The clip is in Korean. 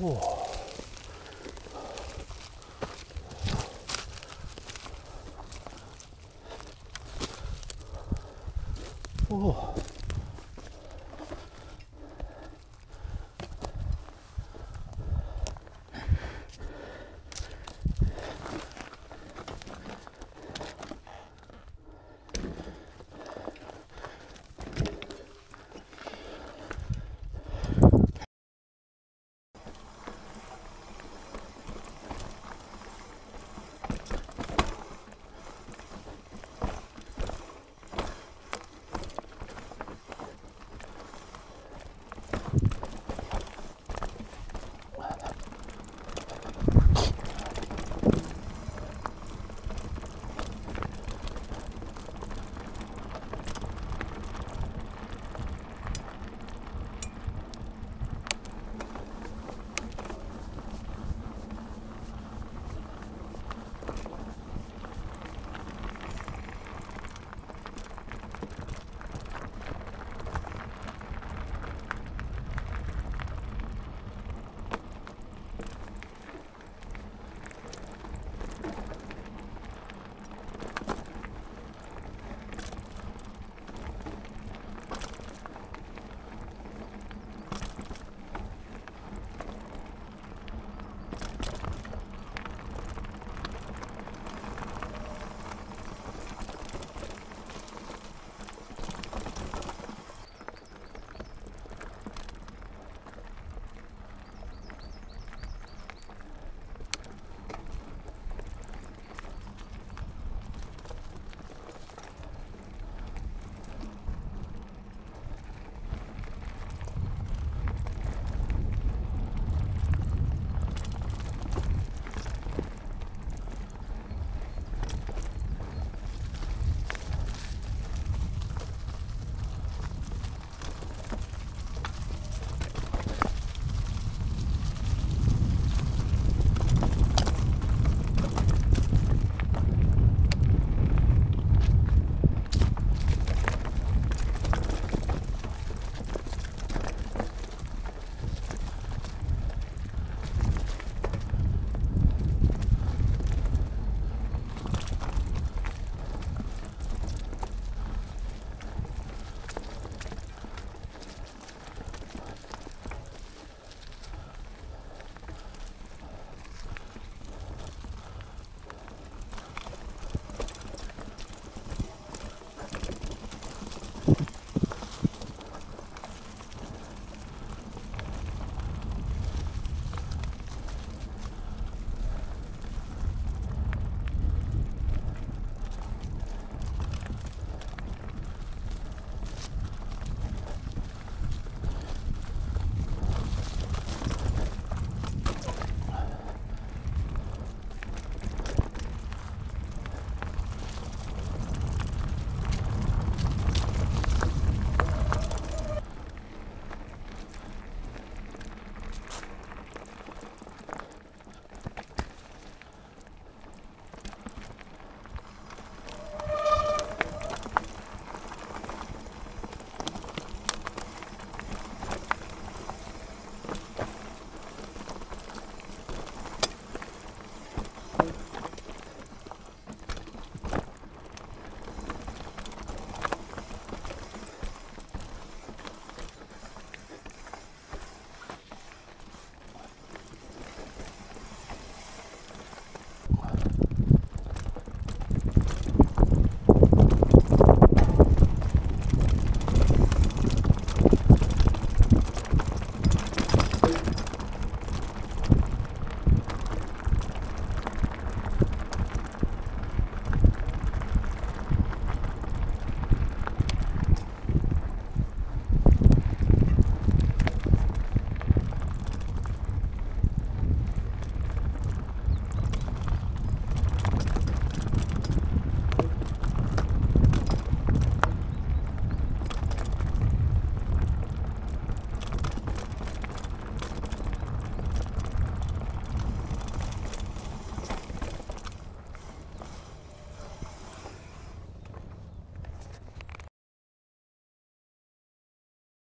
오. 오. 어.